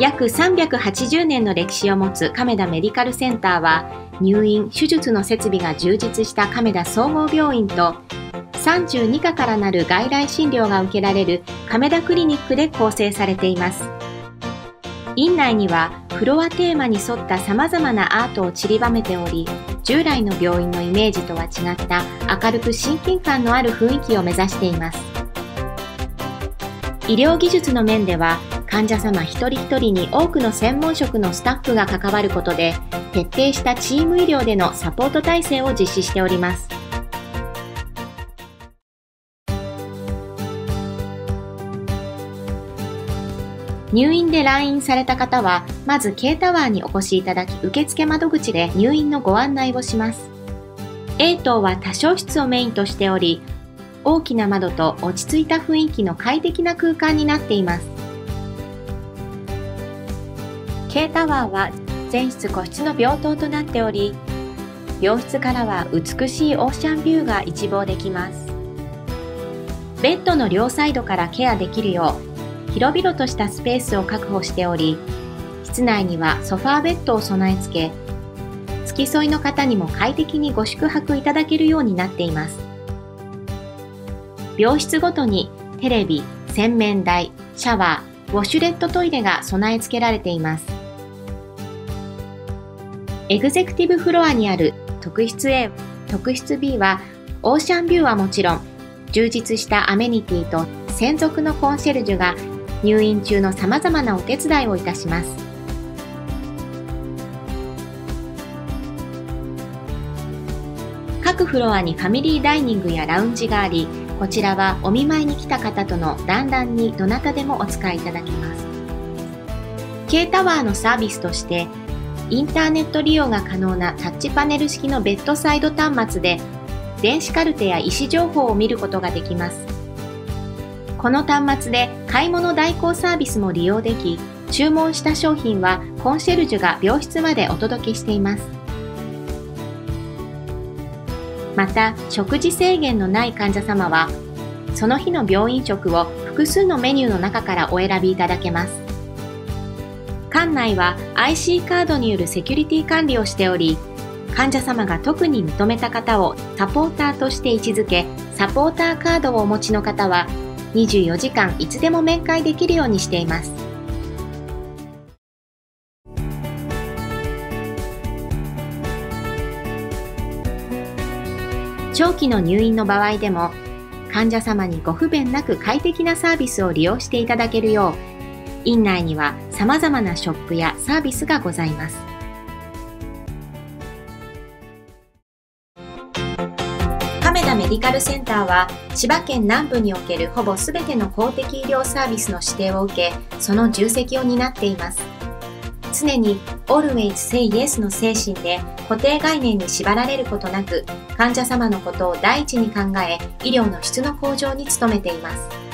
約380年の歴史を持つ亀田メディカルセンターは入院・手術の設備が充実した亀田総合病院と32科からなる外来診療が受けられる亀田クリニックで構成されています。院内にはフロアテーマに沿った様々なアートを散りばめており従来の病院のイメージとは違った明るく親近感のある雰囲気を目指しています。医療技術の面では患者様一人一人に多くの専門職のスタッフが関わることで徹底したチーム医療でのサポート体制を実施しております入院で来院された方は、まず K タワーにお越しいただき、受付窓口で入院のご案内をします。A 棟は多床室をメインとしており、大きな窓と落ち着いた雰囲気の快適な空間になっています。K タワーは全室個室の病棟となっており、病室からは美しいオーシャンビューが一望できます。ベッドの両サイドからケアできるよう広々としたスペースを確保しており、室内にはソファーベッドを備え付け、付き添いの方にも快適にご宿泊いただけるようになっています。病室ごとにテレビ、洗面台、シャワー、ウォシュレットトイレが備え付けられています。エグゼクティブフロアにある特室 A、特室 B はオーシャンビューはもちろん、充実したアメニティと専属のコンシェルジュが入院中の様々なお手伝いをいたします。各フロアにファミリーダイニングやラウンジがあり、こちらはお見舞いに来た方との団らんにどなたでもお使いいただけます。K タワーのサービスとして、インターネット利用が可能なタッチパネル式のベッドサイド端末で、電子カルテや医師情報を見ることができます。この端末で買い物代行サービスも利用でき、注文した商品はコンシェルジュが病室までお届けしています。また、食事制限のない患者様は、その日の病院食を複数のメニューの中からお選びいただけます。館内は IC カードによるセキュリティ管理をしており、患者様が特に認めた方をサポーターとして位置づけ、サポーターカードをお持ちの方は24時間いつでも面会できるようにしています。長期の入院の場合でも患者様にご不便なく快適なサービスを利用していただけるよう院内には様々なショップやサービスがございます。亀田メディカルセンターは千葉県南部におけるほぼ全ての公的医療サービスの指定を受けその重責を担っています常に Always Say Yes の精神で固定概念に縛られることなく患者様のことを第一に考え医療の質の向上に努めています